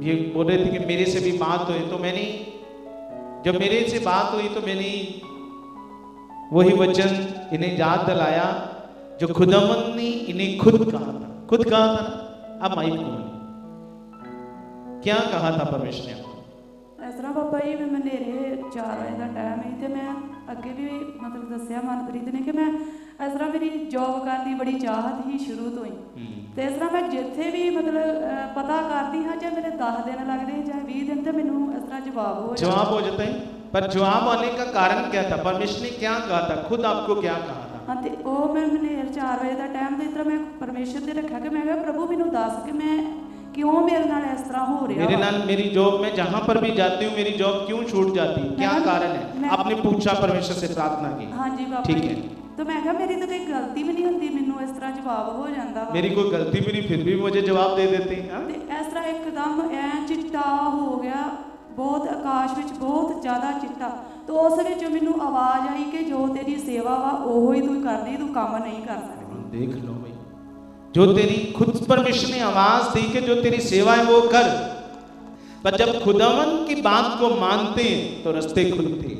ये बोल रहे थे कि मेरे से भी बात हुई तो मैंने, जब मेरे से बात हुई तो मैंने वही वचन इन्हें याद दिलाया, जो खुदावन ने इन्हें खुद कहा था। खुद कहा था ना? अब माइक को क्या कहा था परमेश्वर ने इस तरह पापा जी, मैं मेरे चार बजे का टाइम ही तो मैं अगे भी मतलब दसिया, मनप्रीत ने कि मैं ਇਸ ਤਰ੍ਹਾਂ ਮੇਰੀ ਜੌਬ ਕਰਨ ਦੀ ਬੜੀ ਚਾਹਤ ਹੀ ਸ਼ੁਰੂ ਤੋਂ ਹੀ ਤੇ ਇਸ ਤਰ੍ਹਾਂ ਮੈਂ ਜਿੱਥੇ ਵੀ ਮਤਲਬ ਅਹ, ਪਤਾ ਕਰਦੀ ਹਾਂ ਜੇ ਮੇਰੇ 10 ਦਿਨ ਲੱਗਦੇ ਜਾਂ 20 ਦਿਨ ਤੇ ਮੈਨੂੰ ਇਸ ਤਰ੍ਹਾਂ ਜਵਾਬ ਹੋ ਜਾਂਦਾ जवाब हो जाता है पर जवाब आने का कारण क्या था परमेश्वर ने क्या कहा था खुद आपको क्या कहा था ਹਾਂ ਤੇ ਉਹ ਮੈਂ ਹਨੇਰ 4 ਵਜੇ ਦਾ ਟਾਈਮ ਤੇ ਇਸ ਤਰ੍ਹਾਂ ਮੈਂ ਪਰਮੇਸ਼ਰ ਤੇ ਰੱਖਿਆ ਕਿ ਮੈਂ ਕਿਹਾ ਪ੍ਰਭੂ ਮੈਨੂੰ ਦੱਸ ਕਿ ਮੈਂ ਕਿਉਂ ਮੇਰੇ ਨਾਲ ਇਸ ਤਰ੍ਹਾਂ ਹੋ ਰਿਹਾ मेरे ਵਾ। नाल मेरी जॉब में जहां पर भी जाती हूँ मेरी जॉब क्यों छूट जाती है क्या मैं- कारण है मैं- आपने पूछा परमेश्वर से प्रार्थना की ਹਾਂਜੀ ਬਾਬਾ ਠੀਕ ਜੀ ਹੈ। ਤੇ ਮੈਂ ਕਿਹਾ ਮੇਰੀ ਤਾਂ ਕੋਈ ਗਲਤੀ ਵੀ ਨਹੀਂ ਹੁੰਦੀ ਮੈਨੂੰ ਇਸ ਤਰ੍ਹਾਂ ਜਵਾਬ ਹੋ ਜਾਂਦਾ ਵਾ। मेरी कोई गलती भी नहीं फिर भी मुझे जवाब दे देते हैं हाँ? ਤੇ ਇਸ ਤਰ੍ਹਾਂ ਇੱਕਦਮ ਐ ਚਿੱਟਾ ਹੋ ਗਿਆ ਬਹੁਤ ਆਕਾਸ਼ ਵਿੱਚ ਬਹੁਤ ਜ਼ਿਆਦਾ ਚਿੱਟਾ ਤੇ ਉਸ ਵਿੱਚ ਮੈਨੂੰ ਆਵਾਜ਼ ਆਈ ਕਿ ਜੋ ਤੇਰੀ ਸੇਵਾ ਵਾ ਉਹੋ ਹੀ ਤੂੰ ਕਰਦੀ ਤੂੰ ਕੰਮ ਨਹੀਂ ਕਰ ਸਕਦੀ देख लो भाई जो तेरी खुद परमेश्वर ने आवाज दी कि जो तेरी सेवा है वो कर पर जब खुदावन की बात को मानते हैं तो रास्ते खुलते हैं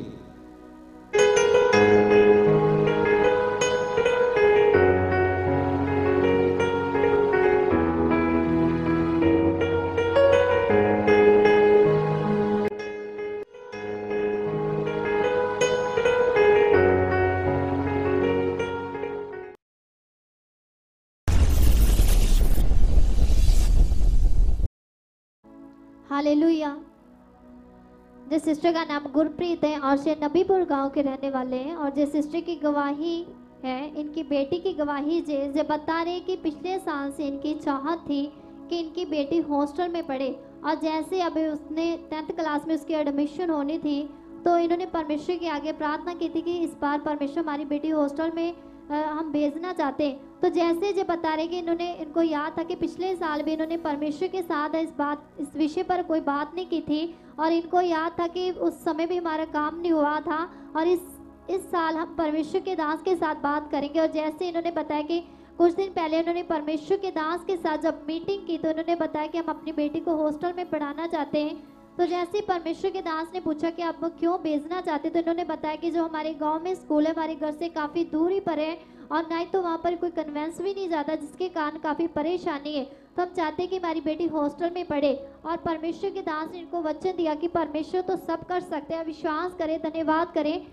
सिस्टर का नाम गुरप्रीत है और से नबीपुर गाँव के रहने वाले हैं और जो सिस्टर की गवाही है, इनकी बेटी की गवाही जे जे बता रहे हैं कि पिछले साल से इनकी चाहत थी कि इनकी बेटी हॉस्टल में पढ़े और जैसे अभी उसने टेंथ क्लास में उसकी एडमिशन होनी थी तो इन्होंने परमेश्वर के आगे प्रार्थना की थी कि इस बार परमेश्वर हमारी बेटी हॉस्टल में हम भेजना चाहते हैं। तो जैसे जो बता रहे कि इन्होंने, इनको याद था कि पिछले साल भी इन्होंने परमेश्वर के साथ इस बात, इस विषय पर कोई बात नहीं की थी। और इनको याद था कि उस समय भी हमारा काम नहीं हुआ था। और इस इस साल हम परमेश्वर के दास के साथ बात करेंगे। और जैसे इन्होंने बताया कि कुछ दिन पहले उन्होंने परमेश्वर के दास के साथ जब मीटिंग की तो उन्होंने बताया कि हम अपनी बेटी को हॉस्टल में पढ़ाना चाहते हैं। तो जैसे ही परमेश्वर के दास ने पूछा कि आप क्यों भेजना चाहते तो इन्होंने बताया कि जो हमारे गाँव में स्कूल है, हमारे घर से काफ़ी दूरी पर है और ना ही तो वहाँ पर कोई कन्वेंस भी नहीं जाता, जिसके कारण काफ़ी परेशानी है। तो हम चाहते हैं कि हमारी बेटी हॉस्टल में पढ़े और परमेश्वर के दास ने इनको वचन दिया कि परमेश्वर तो सब कर सकते हैं, विश्वास करें, धन्यवाद करें,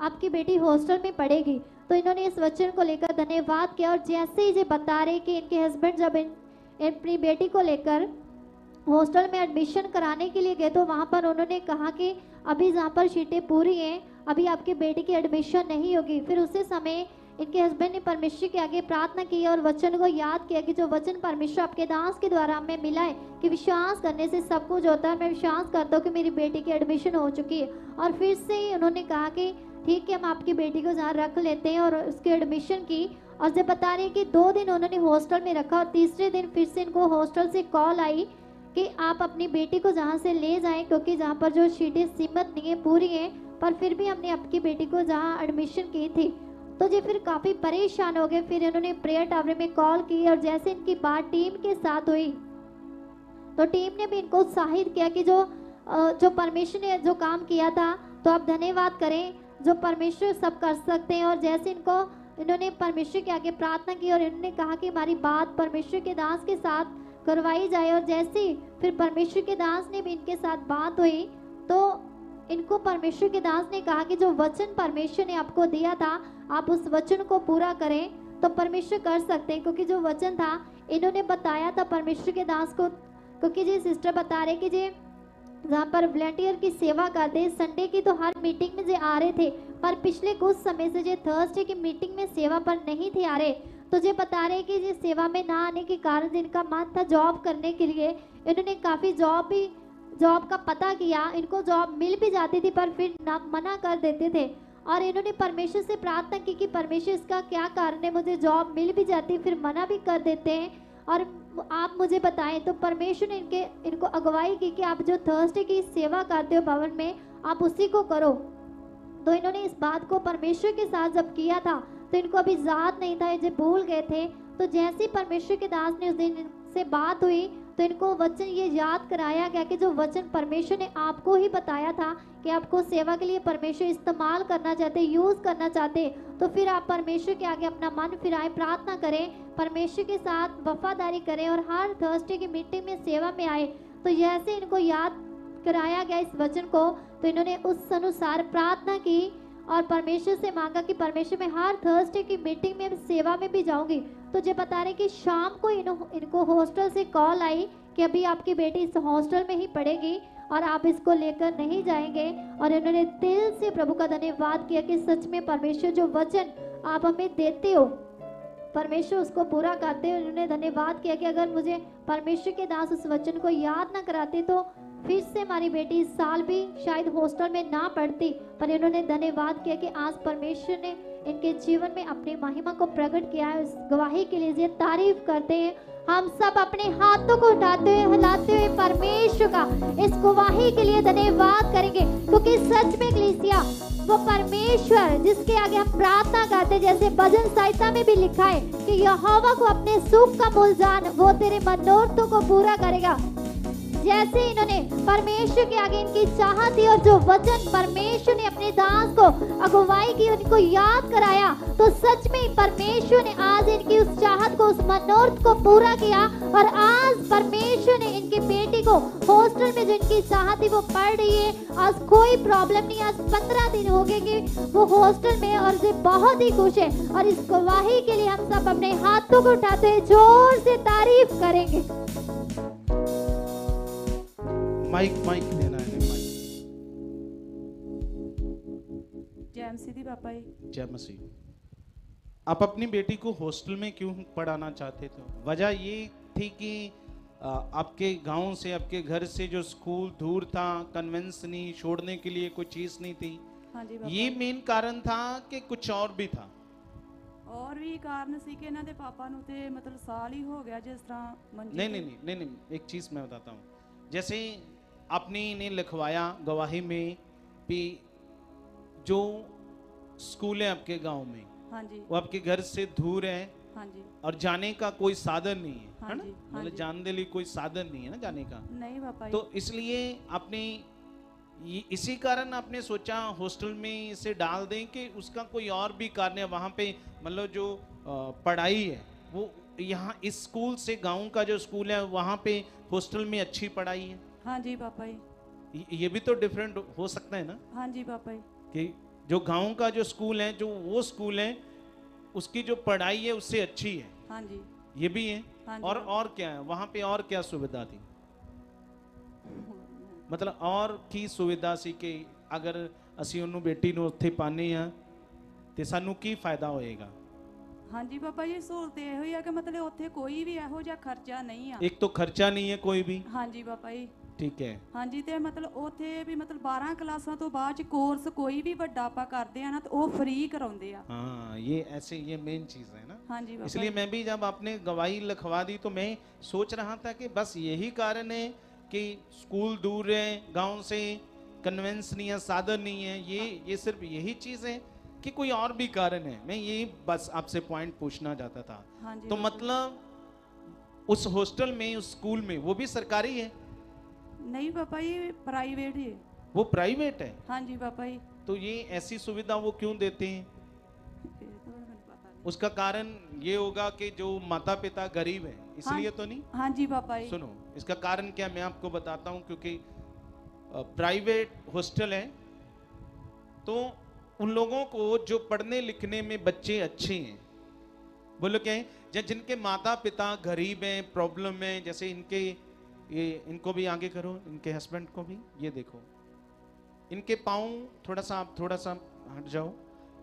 आपकी बेटी हॉस्टल में पढ़ेगी। तो इन्होंने इस वचन को लेकर धन्यवाद किया और जैसे ही ये बता रहे कि इनके हस्बैंड जब इन अपनी बेटी को लेकर हॉस्टल में एडमिशन कराने के लिए गए तो वहाँ पर उन्होंने कहा कि अभी जहाँ पर सीटें पूरी हैं, अभी आपके बेटी की एडमिशन नहीं होगी। फिर उसी समय इनके हस्बैंड ने परमेश्वर के आगे प्रार्थना की और वचन को याद किया कि जो वचन परमेश्वर आपके दास के द्वारा हमें मिला है कि विश्वास करने से सब कुछ होता है। मैं विश्वास करता हूँ कि मेरी बेटी की एडमिशन हो चुकी है। और फिर से ही उन्होंने कहा कि ठीक है, हम आपकी बेटी को जहाँ रख लेते हैं और उसकी एडमिशन की और जब बता रहे हैं कि दो दिन उन्होंने हॉस्टल में रखा और तीसरे दिन फिर से इनको हॉस्टल से कॉल आई कि आप अपनी बेटी को जहाँ से ले जाएँ, क्योंकि जहाँ पर जो सीटें सीमित नहीं है, पूरी हैं, पर फिर भी हमने आपकी बेटी को जहाँ एडमिशन की थी। तो जी, फिर काफ़ी परेशान हो गए। फिर इन्होंने प्रेयर टावर में कॉल की और जैसे इनकी बात टीम के साथ हुई तो टीम ने भी इनको उत्साहित किया कि जो जो परमेश्वर ने जो काम किया था तो आप धन्यवाद करें, जो परमेश्वर सब कर सकते हैं। और जैसे इनको, इन्होंने परमेश्वर के आगे प्रार्थना की और इन्होंने कहा कि हमारी बात परमेश्वर के दास के साथ करवाई जाए और जैसे फिर परमेश्वर के दास ने भी इनके साथ बात हुई तो इनको परमेश्वर के दास ने कहा कि जो वचन परमेश्वर ने आपको दिया था, आप उस वचन को पूरा करें तो परमेश्वर कर सकते हैं। क्योंकि जो वचन था, इन्होंने बताया था परमेश्वर के दास को। क्योंकि जी सिस्टर बता रहे कि जी जहाँ पर वॉलेंटियर की सेवा करते संडे की तो हर मीटिंग में जे आ रहे थे, पर पिछले कुछ समय से जो थर्सडे की मीटिंग में सेवा पर नहीं थे आ रहे। तो जे बता रहे कि जिस सेवा में ना आने के कारण जिनका मन था जॉब करने के लिए, इन्होंने काफ़ी जॉब भी, जॉब का पता किया, इनको जॉब मिल भी जाती थी, पर फिर ना मना कर देते थे। और इन्होंने परमेश्वर से प्रार्थना की कि परमेश्वर, इसका क्या कारण है? मुझे जॉब मिल भी जाती, फिर मना भी कर देते हैं। और आप मुझे बताएँ तो परमेश्वर ने इनके, इनको अगुवाई की कि आप जो थर्सडे की सेवा करते हो भवन में, आप उसी को करो। तो इन्होंने इस बात को परमेश्वर के साथ जब किया था तो इनको अभी याद नहीं था, ये भूल गए थे तो जैसे परमेश्वर के दास ने उस दिन से बात हुई तो इनको वचन ये याद कराया गया कि जो वचन परमेश्वर ने आपको ही बताया था कि आपको सेवा के लिए परमेश्वर इस्तेमाल करना चाहते, यूज़ करना चाहते तो फिर आप परमेश्वर के आगे अपना मन फिराए, प्रार्थना करें, परमेश्वर के साथ वफादारी करें और हर थर्सडे की मीटिंग में सेवा में आए। तो जैसे इनको याद कराया गया इस वचन को तो इन्होंने उस अनुसार प्रार्थना की और परमेश्वर से मांगा कि परमेश्वर मैं हर थर्सडे की मीटिंग में सेवा में भी जाऊँगी। तो जो बता रहे कि शाम को इन, इनको हॉस्टल से कॉल आई कि अभी आपकी बेटी इस हॉस्टल में ही पढ़ेगी और आप इसको लेकर नहीं जाएँगे और इन्होंने दिल से प्रभु का धन्यवाद किया कि सच में परमेश्वर जो वचन आप हमें देते हो परमेश्वर उसको पूरा करते हो। उन्होंने धन्यवाद किया कि अगर मुझे परमेश्वर के दास उस वचन को याद ना कराते तो फिर से हमारी बेटी इस साल भी शायद हॉस्टल में ना पढ़ती, पर इन्होंने धन्यवाद किया कि आज परमेश्वर ने इनके जीवन में अपनी महिमा को प्रकट किया है। उस गवाही के लिए तारीफ़ करते हैं, हम सब अपने हाथों को उठाते हुए, हिलाते हुए परमेश्वर का इस गवाही के लिए धन्यवाद करेंगे, क्योंकि सच में कलीसिया वो परमेश्वर जिसके आगे हम प्रार्थना करते जैसे भजन संहिता में भी लिखा है कि यहोवा को अपने सुख का मूल जान, वो तेरे मनोरथों को पूरा करेगा। जैसे इन्होंने परमेश्वर के आगे इनकी चाहत थी और जो वचन परमेश्वर ने अपने दास को अगुवाई की, उनको याद कराया तो सच में परमेश्वर ने आज इनकी उस चाहत को, उस मनोरथ को पूरा किया और आज परमेश्वर ने इनकी बेटी को हॉस्टल में जो इनकी चाहत थी, वो पढ़ रही है। आज कोई प्रॉब्लम नहीं, आज पंद्रह दिन हो गए कि वो हॉस्टल में और से बहुत ही खुश है और इस गवाही के लिए हम सब अपने हाथों को उठाते ज़ोर से तारीफ़ करेंगे। माइक माइक देना है माइक ਜੈ ਮਸੀਹ ਦੀ ਪਾਪਾ ਜੀ जय मसीह आप अपनी बेटी को हॉस्टल में क्यों पढ़ाना चाहते थे वजह ये थी कि आ, आपके गांव से आपके घर से जो स्कूल दूर था कन्वेंस नहीं छोड़ने के लिए कोई चीज नहीं थी ਹਾਂਜੀ ਪਾਪਾ ये मेन कारण था कि कुछ और भी था ਔਰ ਵੀ ਕਾਰਨ ਸੀ ਕਿ ਇਹਨਾਂ ਦੇ ਪਾਪਾ ਨੂੰ ਤੇ ਮਤਲਬ ਸਾਲ ਹੀ ਹੋ ਗਿਆ ਜਿਸ ਤਰ੍ਹਾਂ ਮੰਜੀ नहीं नहीं नहीं नहीं नहीं एक चीज मैं बताता हूँ जैसे आपने ने लिखवाया गवाही में भी जो स्कूल है आपके गाँव में हाँ जी। वो आपके घर से दूर है हाँ जी। और जाने का कोई साधन नहीं है हाँ ना? हाँ मतलब हाँ जाने के लिए कोई साधन नहीं है ना जाने का। नहीं पापा तो इसलिए आपने इसी कारण आपने सोचा हॉस्टल में इसे डाल दें कि उसका कोई और भी कारण है वहाँ पे मतलब जो पढ़ाई है वो यहाँ इस स्कूल से गाँव का जो स्कूल है वहाँ पे हॉस्टल में अच्छी पढ़ाई है। ਹਾਂਜੀ ਪਾਪਾ ਜੀ ये- ये भी तो डिफरेंट हो सकता है ना ਹਾਂਜੀ ਪਾਪਾ ਜੀ कि जो गांव का जो स्कूल है जो वो स्कूल है उसकी जो पढ़ाई है उससे अच्छी है ਹਾਂਜੀ ये भी है हाँ जी। और और क्या है वहां पे और क्या सुविधा थी ਮਤਲਬ ਔਰ ਕੀ ਸੁਵਿਧਾ ਸੀ ਕਿ ਅਗਰ ਅਸੀਂ ਉਹਨੂੰ ਬੇਟੀ ਨੂੰ ਉੱਥੇ ਪਾਣੇ ਆ ਤੇ ਸਾਨੂੰ ਕੀ ਫਾਇਦਾ ਹੋਏਗਾ ਹਾਂਜੀ ਪਾਪਾ ਜੀ ਸਹੂਲਤ ਇਹੋ ਹੀ ਆ ਕਿ ਮਤਲਬ ਉੱਥੇ ਕੋਈ ਵੀ ਇਹੋ ਜਿਹਾ ਖਰਚਾ ਨਹੀਂ ਆ एक तो खर्चा नहीं है कोई भी ਹਾਂਜੀ ਪਾਪਾ ਜੀ ठीक है ਹਾਂਜੀ ਤੇ ਮਤਲਬ ਉੱਥੇ ਵੀ ਮਤਲਬ 12 ਕਲਾਸਾਂ ਤੋਂ ਬਾਅਦ ਚ ਕੋਰਸ ਕੋਈ ਵੀ ਵੱਡਾ ਆਪਾਂ ਕਰਦੇ ਆ ਨਾ ਤੇ ਉਹ ਫ੍ਰੀ ਕਰਾਉਂਦੇ ਆ हाँ ये ऐसे ये मेन चीज है ना ਹਾਂਜੀ ਪਾਪਾ इसलिए मैं भी जब आपने गवाही लिखवा दी तो मैं सोच रहा था कि बस यही कारण है कि स्कूल दूर है गांव से कन्वेंस नहीं है साधन नहीं है ये ये सिर्फ यही चीज है कि कोई और भी कारण है मैं यही बस आपसे पॉइंट पूछना चाहता था ਹਾਂਜੀ तो ਪਾਪਾ। मतलब उस हॉस्टल में उस स्कूल में वो भी सरकारी है नहीं पापा ये प्राइवेट है वो प्राइवेट है? हाँ जी पापा जी तो ये ऐसी सुविधा वो क्यों देते हैं? उसका कारण ये होगा कि जो माता पिता गरीब है हाँ इसलिए हाँ, तो नहीं? हाँ जी पापा जी सुनो इसका कारण क्या मैं आपको बताता हूँ क्योंकि प्राइवेट हॉस्टल है तो उन लोगों को जो पढ़ने लिखने में बच्चे अच्छे हैं बोलो क्या है? जिनके माता पिता गरीब हैं प्रॉब्लम है जैसे इनके ये इनको भी आगे करो इनके हस्बैंड को भी ये देखो। इनके पाँव थोड़ा सा आप थोड़ा सा हट जाओ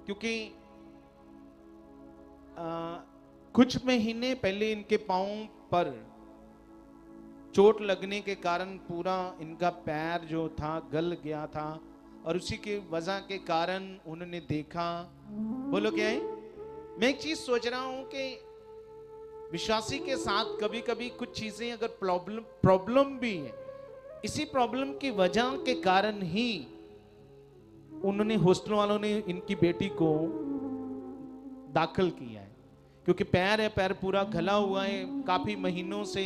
क्योंकि आ, कुछ महीने पहले इनके पाँव पर चोट लगने के कारण पूरा इनका पैर जो था गल गया था और उसी की वजह के कारण उन्होंने देखा। बोलो क्या है? मैं एक चीज़ सोच रहा हूँ कि विश्वासी के साथ कभी कभी कुछ चीज़ें अगर प्रॉब्लम प्रॉब्लम भी है, इसी प्रॉब्लम की वजह के कारण ही उन्होंने हॉस्टल वालों ने इनकी बेटी को दाखिल किया है। क्योंकि पैर है, पैर पूरा घला हुआ है, काफ़ी महीनों से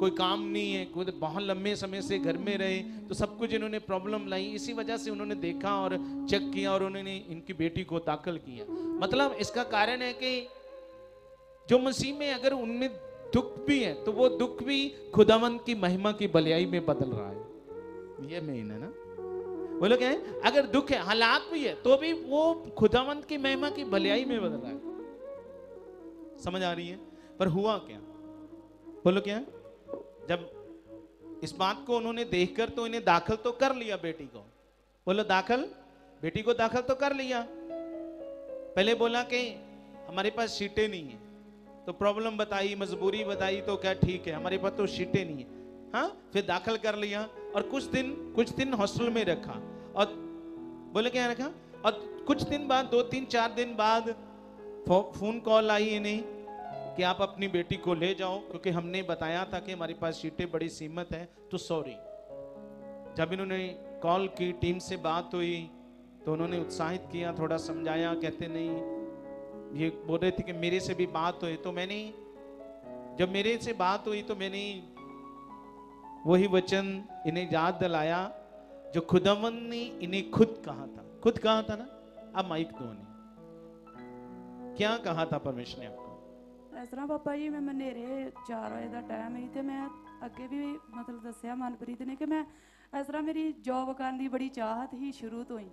कोई काम नहीं है, कोई बहुत लंबे समय से घर में रहे तो सब कुछ इन्होंने प्रॉब्लम लाई, इसी वजह से उन्होंने देखा और चेक किया और उन्होंने इनकी बेटी को दाखिल किया। मतलब इसका कारण है कि जो मसीह में अगर उनमें दुख भी है तो वो दुख भी खुदावन की महिमा की बलियाई में बदल रहा है। ये मेन है ना? वो लोग हैं, अगर दुख है, हालात भी है तो भी वो खुदावंत की महिमा की भलाई में बदल रहा है। समझ आ रही है? पर हुआ क्या? बोलो क्या? जब इस बात को उन्होंने देखकर तो इन्हें दाखिल तो कर लिया बेटी को। बोलो, दाखिल? बेटी को दाखिल तो कर लिया। पहले बोला कि हमारे पास सीटें नहीं है। तो प्रॉब्लम बताई, मजबूरी बताई तो क्या ठीक है? हमारे पास तो सीटें नहीं है। हाँ? फिर दाखिल कर लिया और कुछ दिन कुछ दिन हॉस्टल में रखा और बोले क्या रखा? और कुछ दिन बाद, दो तीन चार दिन बाद फ़ोन कॉल आई इन्हें कि आप अपनी बेटी को ले जाओ, क्योंकि हमने बताया था कि हमारे पास सीटें बड़ी सीमित है तो सॉरी जब इन्होंने कॉल की टीम से बात हुई तो उन्होंने उत्साहित किया, थोड़ा समझाया, कहते नहीं ये बोल रहे थे कि मेरे से भी बात हुई तो मैंने जब मेरे से बात हुई तो मैंने वही वचन इन्हें याद दिलाया, जो खुदावन ने इन्हें खुद कहा था। खुद कहा था ना? अब माइक दो ने क्या कहा था परमेश्वर ने आपको? ऐसा पापा जी, मैं मनेरे चार बजे का टाइम ही तो मैं अगे भी मतलब दसिया मनप्रीत ने कि मैं ਇਸ ਤਰ੍ਹਾਂ ਮੇਰੀ ਜੌਬ ਕਰਨ ਦੀ ਬੜੀ ਚਾਹਤ ਹੀ ਸ਼ੁਰੂ ਤੋਂ ਹੀ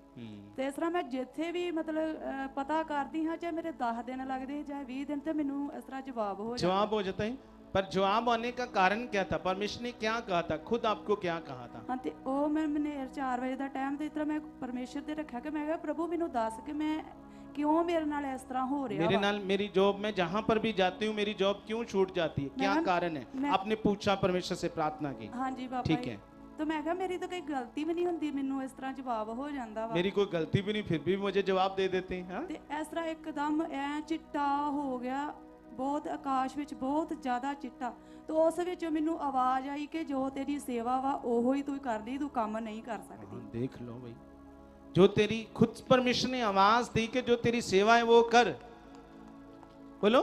ਤੇ ਇਸ ਤਰ੍ਹਾਂ ਮੈਂ ਜਿੱਥੇ ਵੀ ਮਤਲਬ ਅਹ, ਪਤਾ ਕਰਦੀ ਹਾਂ ਚਾਹੇ ਮੇਰੇ 10 ਦਿਨ ਲੱਗਦੇ ਚਾਹੇ 20 ਦਿਨ ਤੇ ਮੈਨੂੰ ਇਸ ਤਰ੍ਹਾਂ ਜਵਾਬ ਹੋ ਜਾਂਦਾ जवाब हो जाता है पर जवाब आने का कारण क्या था परमेश्वर ने क्या कहा था खुद आपको क्या कहा था ਹਾਂ ਤੇ ਉਹ ਮੈਂ ਮਨੇਰ 4 ਵਜੇ ਦਾ ਟਾਈਮ ਤੇ ਇਸ ਤਰ੍ਹਾਂ ਮੈਂ ਪਰਮੇਸ਼ਰ ਤੇ ਰੱਖਿਆ ਕਿ ਮੈਂ ਕਿਹਾ ਪ੍ਰਭੂ ਮੈਨੂੰ ਦੱਸ ਕਿ ਮੈਂ ਕਿਉਂ ਮੇਰੇ ਨਾਲ ਇਸ ਤਰ੍ਹਾਂ ਹੋ ਰਿਹਾ मेरे ਵਾ नाल मेरी जॉब में जहां पर भी जाती हूँ मेरी जॉब क्यों छूट जाती है क्या मैम, कारण है मैं- आपने पूछा परमेश्वर से प्रार्थना की ਹਾਂਜੀ ਬਾਬਾ ਠੀਕ ਜੀ ਹੈ। ਤੇ ਮੈਂ ਕਿਹਾ ਮੇਰੀ ਤਾਂ ਕੋਈ ਗਲਤੀ ਵੀ ਨਹੀਂ ਹੁੰਦੀ ਮੈਨੂੰ ਇਸ ਤਰ੍ਹਾਂ ਜਵਾਬ ਹੋ ਜਾਂਦਾ ਵਾ मेरी कोई गलती भी नहीं फिर भी मुझे जवाब दे देते हैं हाँ? ਤੇ ਇਸ ਤਰ੍ਹਾਂ ਇੱਕਦਮ ਐ ਚਿੱਟਾ ਹੋ ਗਿਆ ਬਹੁਤ ਆਕਾਸ਼ ਵਿੱਚ ਬਹੁਤ ਜ਼ਿਆਦਾ ਚਿੱਟਾ ਤੇ ਉਸ ਵਿੱਚ ਮੈਨੂੰ ਆਵਾਜ਼ ਆਈ ਕਿ ਜੋ ਤੇਰੀ ਸੇਵਾ ਵਾ ਉਹੋ ਹੀ ਤੂੰ ਕਰਦੀ ਤੂੰ ਕੰਮ ਨਹੀਂ ਕਰ ਸਕਦੀ हाँ, देख लो भाई जो तेरी खुद परमेश्वर ने आवाज दी कि जो तेरी सेवा है वो कर बोलो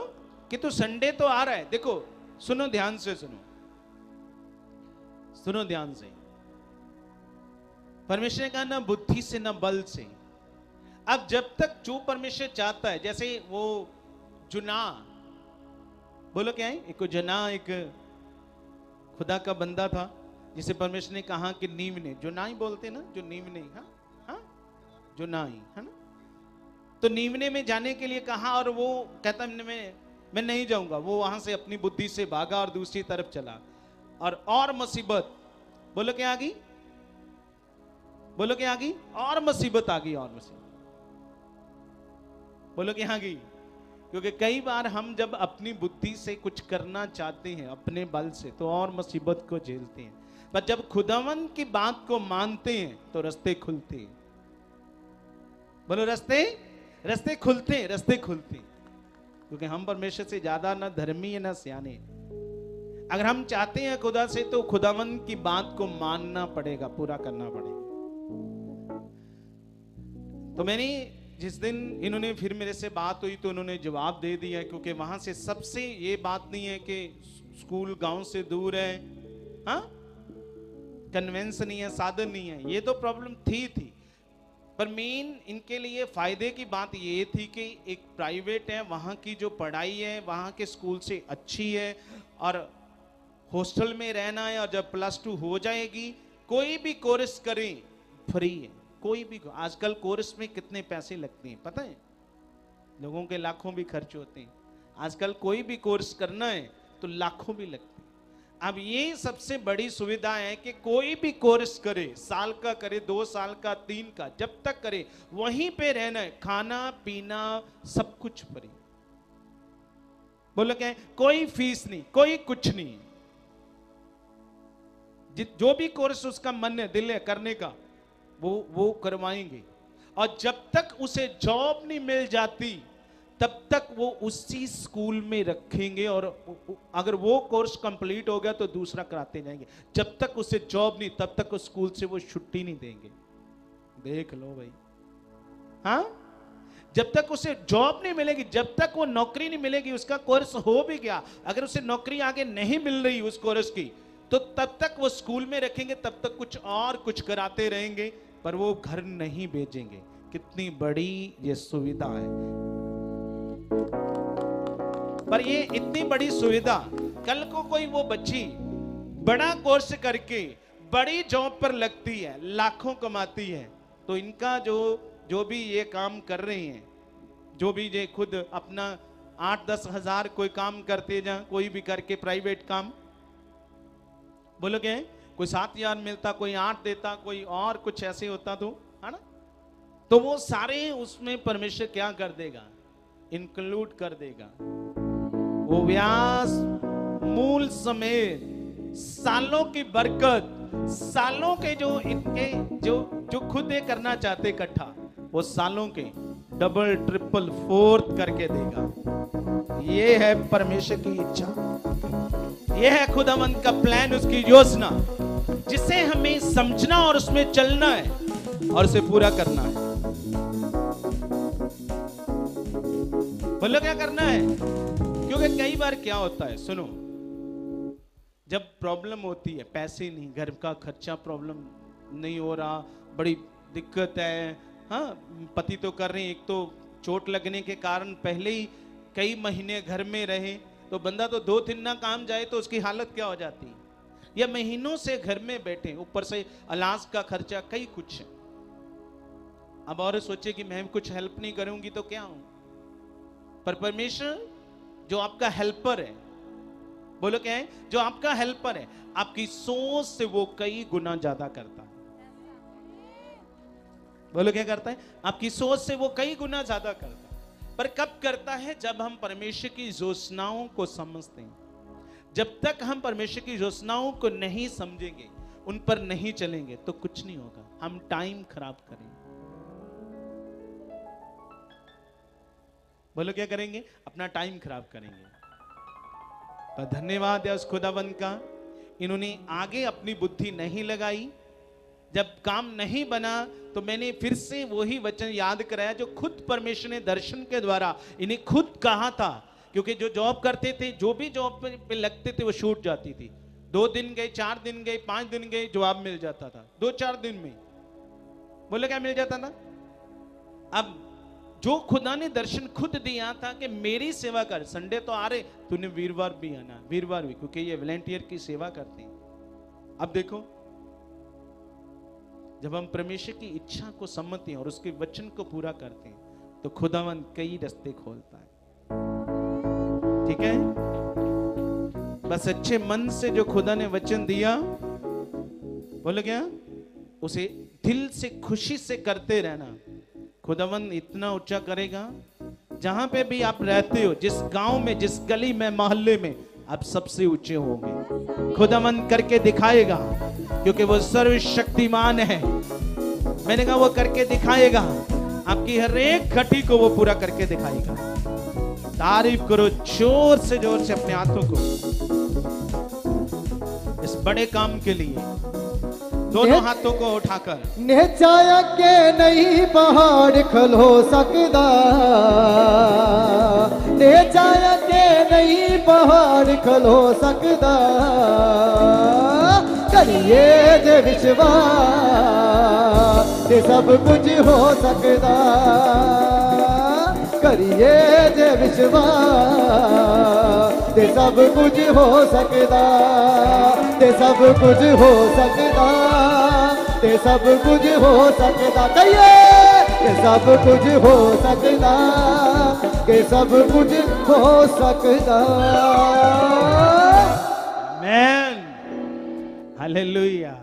कि तू संडे तो आ रहा है देखो सुनो ध्यान से सुनो सुनो ध्यान से परमेश्वर ने कहा ना बुद्धि से, ना बल से। अब जब तक जो परमेश्वर चाहता है, जैसे वो जुना, बोलो क्या है? एक जना, एक खुदा का बंदा था, जिसे परमेश्वर ने कहा कि नीम ने जो ना ही बोलते ना? जो नीम नीमने हाँ? हाँ? जो नाई है ना? तो नीमने में जाने के लिए कहा और वो कहता मैं मैं नहीं जाऊँगा। वो वहाँ से अपनी बुद्धि से भागा और दूसरी तरफ़ चला। और और मुसीबत, बोलो क्या आ गई? बोलो क्या आ गई और मुसीबत आ गई और मुसीबत। बोलो क्या आ गई क्योंकि कई बार हम जब अपनी बुद्धि से कुछ करना चाहते हैं, अपने बल से तो और मुसीबत को झेलते हैं। पर जब खुदावन की बात को मानते हैं तो रास्ते खुलते हैं। बोलो, रास्ते? रास्ते खुलते हैं, रास्ते खुलते हैं। क्योंकि हम परमेश्वर से ज़्यादा ना धर्मी है, ना सियाने अगर हम चाहते हैं खुदा से तो खुदावन की बात को मानना पड़ेगा, पूरा करना पड़ेगा। तो मैंने जिस दिन इन्होंने फिर मेरे से बात हुई तो उन्होंने जवाब दे दिया, क्योंकि वहाँ से सबसे ये बात नहीं है कि स्कूल गाँव से दूर है। हाँ? कन्वेंस नहीं है, साधन नहीं है। ये तो प्रॉब्लम थी थी। पर मेन इनके लिए फ़ायदे की बात ये थी कि एक प्राइवेट है, वहाँ की जो पढ़ाई है, वहाँ के स्कूल से अच्छी है, और हॉस्टल में रहना है, और जब प्लस टू हो जाएगी, कोई भी कोर्स करें फ्री है। कोई भी आजकल कोर्स में कितने पैसे लगते हैं, पता है? लोगों के लाखों भी खर्च होते हैं। आजकल कोई भी कोर्स करना है तो लाखों भी लगते हैं। अब ये सबसे बड़ी सुविधा है कि कोई भी कोर्स करे, साल का करे, दो साल का, तीन का, जब तक करे, वहीं पे रहना है। खाना, पीना, सब कुछ फ्री बोलो क्या कोई फ़ीस नहीं, कोई कुछ नहीं। जो भी कोर्स उसका मन है, दिल है करने का वो वो करवाएँगे। और जब तक उसे जॉब नहीं मिल जाती, तब तक वो उसी स्कूल में रखेंगे और अगर वो कोर्स कंप्लीट हो गया तो दूसरा कराते जाएँगे। जब तक उसे जॉब नहीं, तब तक उस स्कूल से वो छुट्टी नहीं देंगे। देख लो भाई। हाँ? जब तक उसे जॉब नहीं मिलेगी, जब तक वो नौकरी नहीं मिलेगी, उसका कोर्स हो भी गया, अगर उसे नौकरी आगे नहीं मिल रही उस कोर्स की तो तब तक वो स्कूल में रखेंगे, तब तक कुछ और कुछ कराते रहेंगे। पर वो घर नहीं भेजेंगे। कितनी बड़ी ये सुविधा है। पर ये इतनी बड़ी सुविधा, कल को कोई वो बच्ची बड़ा कोर्स करके बड़ी जॉब पर लगती है, लाखों कमाती है तो इनका जो जो भी ये काम कर रहे हैं, जो भी ये खुद अपना आठ दस हज़ार कोई काम करते जा कोई भी करके प्राइवेट काम, बोलोगे? कोई सात हज़ार मिलता, कोई आठ देता, कोई और कुछ ऐसे होता तो है ना? तो वो सारे उसमें परमेश्वर क्या कर देगा? इंक्लूड कर देगा। वो व्यास मूल समेत सालों की बरकत, सालों के जो इनके, जो जो खुद ये करना चाहते इकट्ठा, वो सालों के डबल ट्रिपल फोर्थ करके देगा। ये है परमेश्वर की इच्छा। ये है खुद अमन का प्लान उसकी योजना। जिसे हमें समझना और उसमें चलना है और उसे पूरा करना है। बोलो, क्या करना है? क्योंकि कई बार क्या होता है, सुनो, जब प्रॉब्लम होती है, पैसे नहीं, घर का खर्चा प्रॉब्लम नहीं हो रहा, बड़ी दिक्कत है हाँ पति तो कर रहे हैं, एक तो चोट लगने के कारण पहले ही कई महीने घर में रहे तो बंदा तो दो दिन ना काम जाए तो उसकी हालत क्या हो जाती? या महीनों से घर में बैठे, ऊपर से अलाज का खर्चा, कई कुछ है। अब और सोचे कि मैं कुछ हेल्प नहीं करूँगी तो क्या हूँ? पर परमेश्वर, जो आपका हेल्पर है, बोलो क्या है? जो आपका हेल्पर है, आपकी सोच से वो कई गुना ज़्यादा करता है। बोलो क्या करता है? आपकी सोच से वो कई गुना ज़्यादा करता है। पर कब करता है? जब हम परमेश्वर की योजनाओं को समझते हैं। जब तक हम परमेश्वर की योजनाओं को नहीं समझेंगे, उन पर नहीं चलेंगे तो कुछ नहीं होगा। हम टाइम खराब करेंगे। बोलो, क्या करेंगे? अपना टाइम खराब करेंगे। पर धन्यवाद है उस खुदाबंद का। इन्होंने आगे अपनी बुद्धि नहीं लगाई। जब काम नहीं बना तो मैंने फिर से वही वचन याद कराया, जो खुद परमेश्वर ने दर्शन के द्वारा, इन्हें खुद कहा था। क्योंकि जो जॉब करते थे, जो भी जॉब पे लगते थे, वो छूट जाती थी। दो दिन गए, चार दिन गए, पाँच दिन गए, जवाब मिल जाता था। दो चार दिन में। बोले, क्या मिल जाता था अब जो खुदा ने दर्शन खुद दिया था कि मेरी सेवा कर। संडे तो आ रहे, तूने वीरवार भी आना, वीरवार भी, क्योंकि ये वॉलेंटियर की सेवा करते हैं। अब देखो, जब हम परमेश्वर की इच्छा को समझते हैं और उसके वचन को पूरा करते हैं तो खुदावन कई रस्ते खोलता है। ठीक है? बस अच्छे मन से जो खुदा ने वचन दिया, बोले क्या उसे दिल से खुशी से करते रहना। खुदावन इतना ऊँचा करेगा, जहाँ पे भी आप रहते हो, जिस गाँव में, जिस गली में, मोहल्ले में, आप सबसे ऊँचे होंगे। खुदावन करके दिखाएगा, क्योंकि वो सर्वशक्तिमान है। मैंने कहा, वो करके दिखाएगा। आपकी हर एक घटी को वो पूरा करके दिखाएगा। तारीफ़ करो ज़ोर से ज़ोर से अपने हाथों को। इस बड़े काम के लिए दोनों हाथों को उठाकर। निचाया के नहीं पहाड़ खलो सकदा। निचाया के नहीं पहाड़ खलो सकदा। करिए जे विश्वास सब कुछ हो सकदा। करिए जे विश्वास, ते सब कुछ हो सकदा ते सब कुछ हो सकदा ते सब कुछ हो सकदा कहिए के सब कुछ हो सकदा के सब कुछ हो सकदा मैन हालेलुया